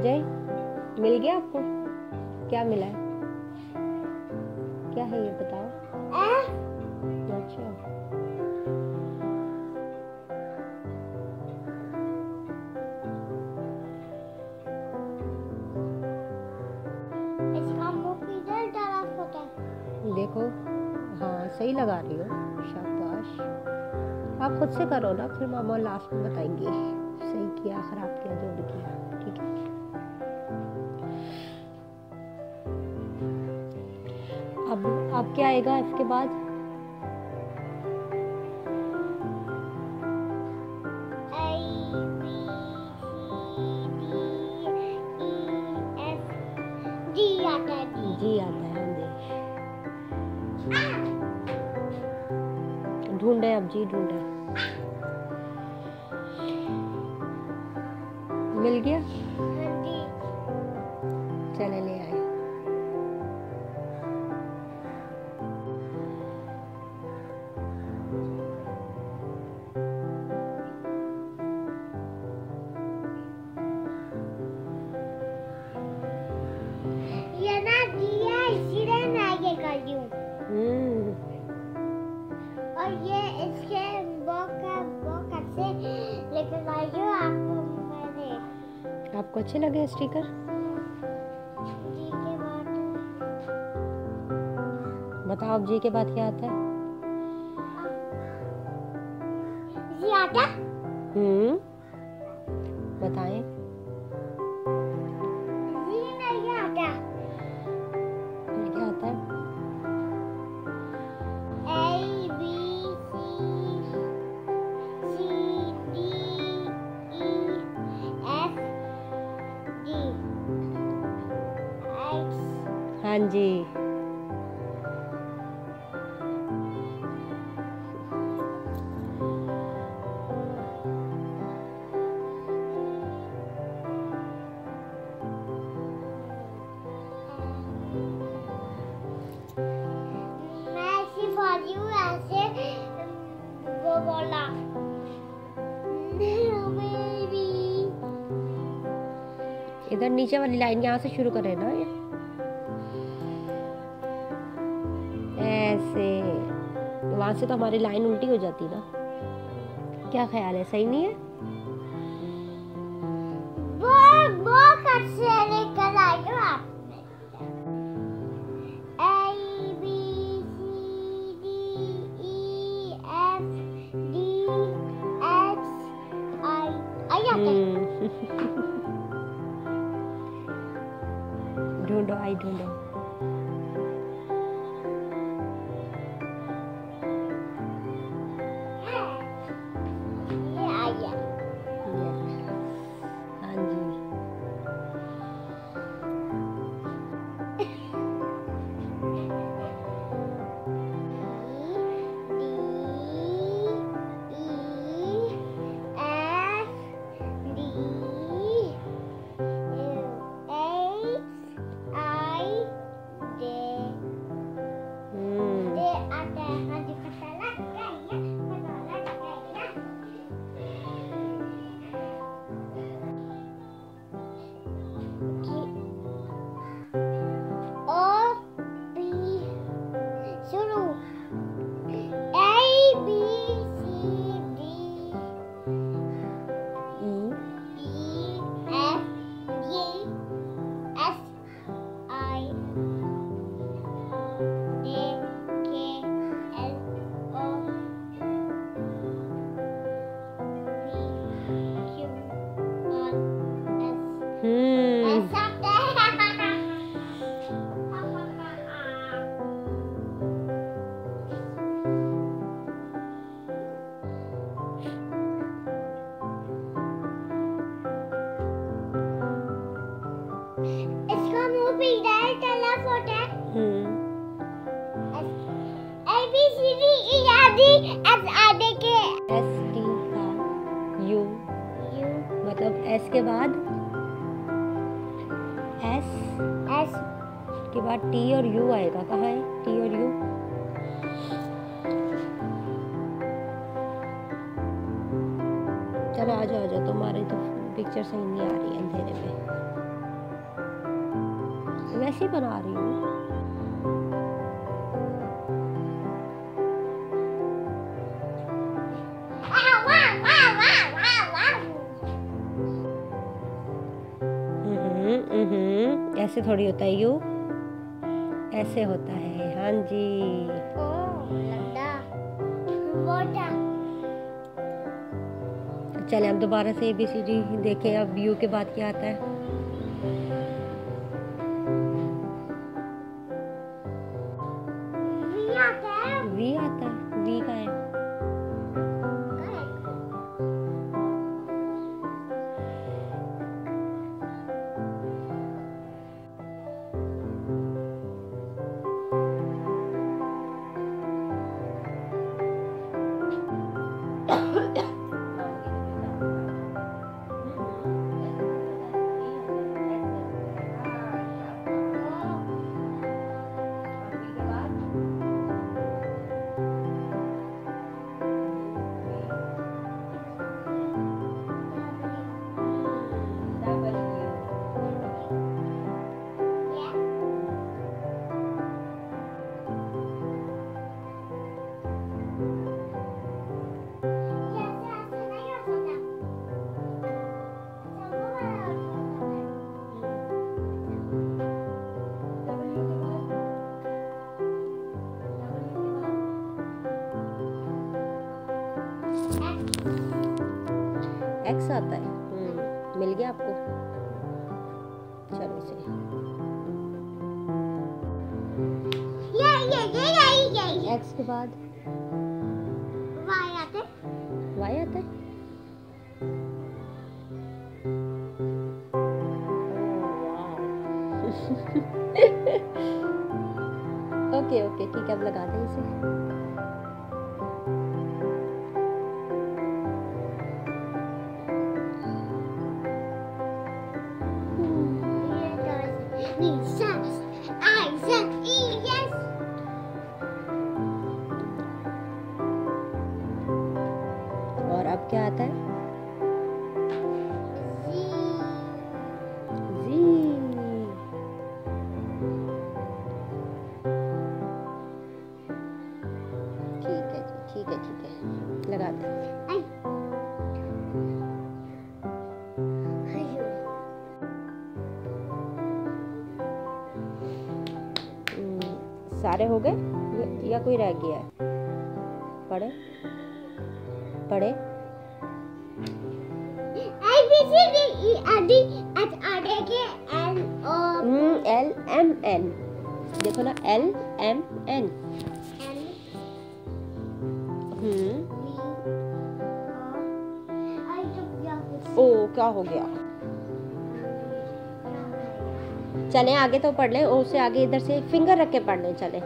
अजय मिल गया आपको? क्या मिला है? क्या है ये बताओ? अच्छा। है देखो। हाँ सही लगा रही हो। शाबाश। आप खुद से करो ना फिर मामा लास्ट में बताएँगे। सही किया खराब किया जो भी किया। अब क्या आएगा इसके बाद? E आता है जी आता है ढूंढे अब जी ढूंढे। मिल गया? आपको अच्छे लगे स्टिकर? जी के बाद बताओ अब जी के बाद क्या आता है? जी आता हम्म बताएँ। हाँ जी। मैं ऐसी बोली ऐसे वो बोला बेबी इधर नीचे वाली लाइन यहाँ से शुरू करें ना ये? वहाँ से तो हमारी लाइन उल्टी हो जाती ना। क्या ख्याल है? सही नहीं है? वो वो कब से लेकर आप। ढूंढो आई ढूंढो इसका मुँह इधर तरफ़ होता है। हम्म। C D E आदि S आधे के एस टी यू U मतलब एस के बाद? एस S के बाद टी और यू आएगा। कहाँ है? टी और यू चलो आ जाओ आ जाओ। तुम्हारी तो पिक्चर सही नहीं आ रही है अंधेरे में। वैसे बना रही हूँ। हम्म, हम्म, ऐसे थोड़ी होता है यू। ऐसे होता है हाँ जी। चले अब दोबारा से ए बी सी डी देखें अब यू के बाद क्या आता है। आता है। हम्म, मिल गया आपको? चलो इसे। एक्स के बाद? वाई आता। है ओके ओके ठीक है अब लगा दें इसे। क्या आता है? ठीक है सारे हो गए? या कोई रह गया है? पढ़े? पढ़े? एल एम एन देखो ना एल एम एन ओ क्या हो गया चले आगे तो पढ़ ले और उससे आगे इधर से फिंगर रख के पढ़ ले चले